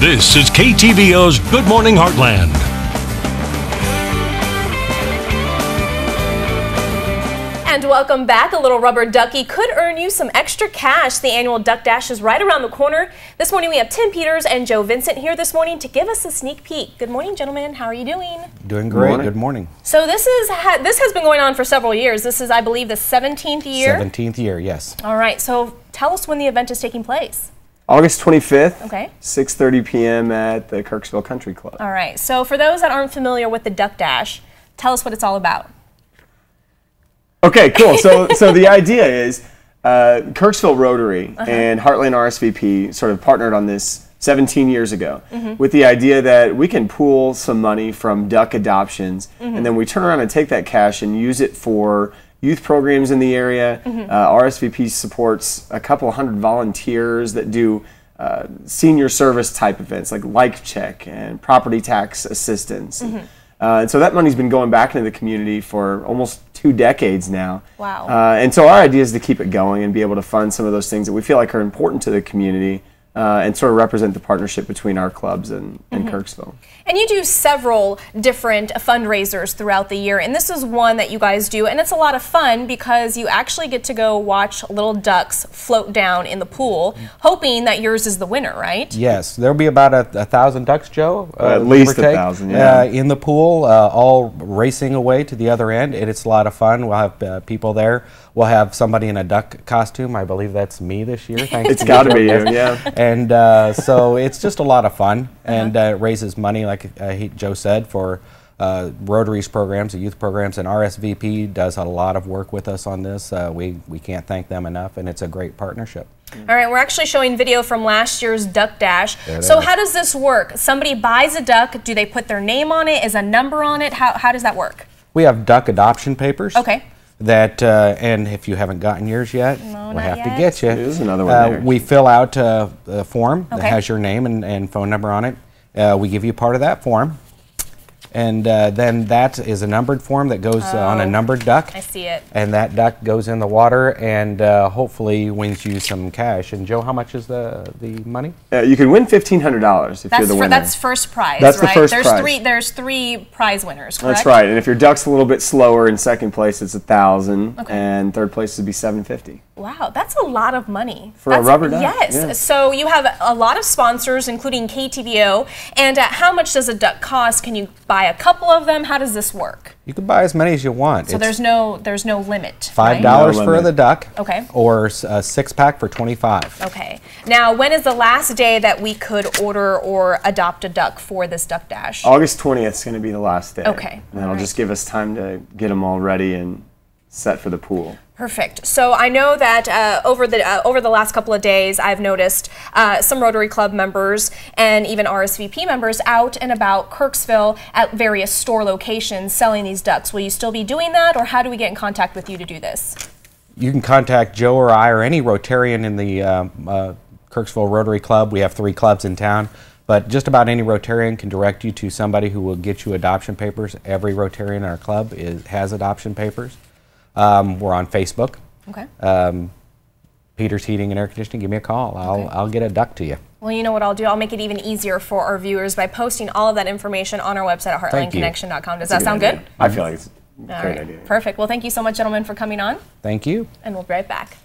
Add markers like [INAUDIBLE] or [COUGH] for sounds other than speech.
This is KTVO's Good Morning Heartland. And welcome back. A little rubber ducky could earn you some extra cash. The annual Duck Dash is right around the corner. This morning we have Tim Peters and Joe Vincent here this morning to give us a sneak peek. Good morning, gentlemen. How are you doing? Doing great. morning. Good morning. So this is ha this has been going on for several years. This is, I believe, the 17th year. 17th year, yes. All right. So tell us when the event is taking place. August 25th, Okay. 6:30 p.m. at the Kirksville Country Club. All right. So for those that aren't familiar with the Duck Dash, tell us what it's all about. Okay, cool. So, [LAUGHS] so the idea is uh, Kirksville Rotary uh-huh. and Heartland RSVP sort of partnered on this 17 years ago mm-hmm. with the idea that we can pool some money from duck adoptions mm-hmm. and then we turn around and take that cash and use it for youth programs in the area. Uh, RSVP supports a couple hundred volunteers that do uh, senior service type events like Life Check and property tax assistance. Uh, and so that money's been going back into the community for almost two decades now. Wow. Uh, and so our idea is to keep it going and be able to fund some of those things that we feel like are important to the community uh, and sort of represent the partnership between our clubs and, and Kirksville. And you do several different fundraisers throughout the year, and this is one that you guys do, and it's a lot of fun because you actually get to go watch little ducks float down in the pool, hoping that yours is the winner, right? Yes, there'll be about a, a thousand ducks, Joe. uh, At least or a thousand, yeah. Uh, in the pool, uh, all racing away to the other end, and it's a lot of fun. We'll have uh, people there. We'll have somebody in a duck costume. I believe that's me this year. Thanks It's to got to be you, [LAUGHS] yeah. And uh, so it's just a lot of fun, and uh, it raises money, like uh, he, Joe said, for uh, Rotary's programs, the youth programs, and RSVP does a lot of work with us on this. Uh, we we can't thank them enough, and it's a great partnership. All right, we're actually showing video from last year's Duck Dash. It So, is. how does this work? Somebody buys a duck, do they put their name on it? Is a number on it? How, how does that work? We have duck adoption papers. Okay. That uh, and if you haven't gotten yours yet, No, we'll have yet. to get you. There's another one Uh, there. we fill out uh, a form that has your name and, and phone number on it. Uh, we give you part of that form, and uh, then that is a numbered form that goes uh, on a Oh. numbered duck. I see it. And that duck goes in the water and uh, hopefully wins you some cash. And Joe, how much is the the money? Uh, you can win $1,500 if That's you're the for, winner. that's first prize, That's the right? first there's prize. three there's three prize winners, correct? That's right. And if your duck's a little bit slower in second place, it's a thousand, Okay. and third place would be 750. Wow, that's a lot of money. For a rubber duck, Yes. yeah. So you have a lot of sponsors, including KTVO. And uh, how much does a duck cost? Can you buy a couple of them? How does this work? You can buy as many as you want. So there's no there's no limit. five right? dollars No for limit. the duck. Okay. Or s- a six pack for twenty five. Okay. Now, when is the last day that we could order or adopt a duck for this duck dash? August 20th is going to be the last day. Okay, And that'll alright. just give us time to get them all ready and set for the pool. Perfect. So I know that uh, over the uh, over the last couple of days, I've noticed uh, some Rotary Club members and even RSVP members out and about Kirksville at various store locations selling these ducks. Will you still be doing that, or how do we get in contact with you to do this? You can contact Joe or I or any Rotarian in the um, uh, Kirksville Rotary Club. We have three clubs in town, but just about any Rotarian can direct you to somebody who will get you adoption papers. Every Rotarian in our club is, has adoption papers. Um, we're on Facebook. Okay. Um, Peters Heating and Air Conditioning. Give me a call. I'll Okay. I'll get a duck to you. Well, you know what I'll do? I'll make it even easier for our viewers by posting all of that information on our website at Thank you. heartlandconnection.com. Does That's that a sound idea. good? I feel like it's a All great right. idea. Perfect. Well, thank you so much, gentlemen, for coming on, Thank you. and we'll be right back.